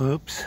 Oops.